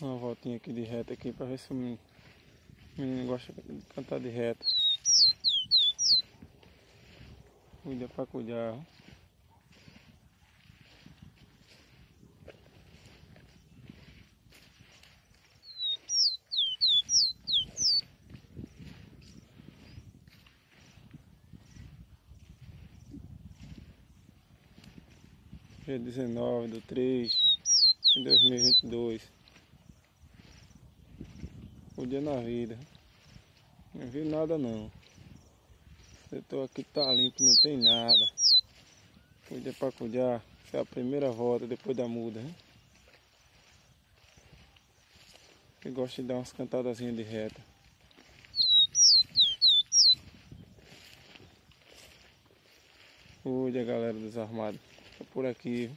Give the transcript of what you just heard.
Uma voltinha aqui de reta aqui para ver se o menino, o menino gosta de cantar de reta. Cuida para cuidar. Dia 19 do 3 de 2022 o dia na vida. Não vi nada não. Eu tô aqui tá limpo, não tem nada. Cuida para cuidar. É a primeira volta depois da muda. Hein? Eu gosto de dar umas cantadazinhas de reta. Cuide a galera dos armados. Tá por aqui.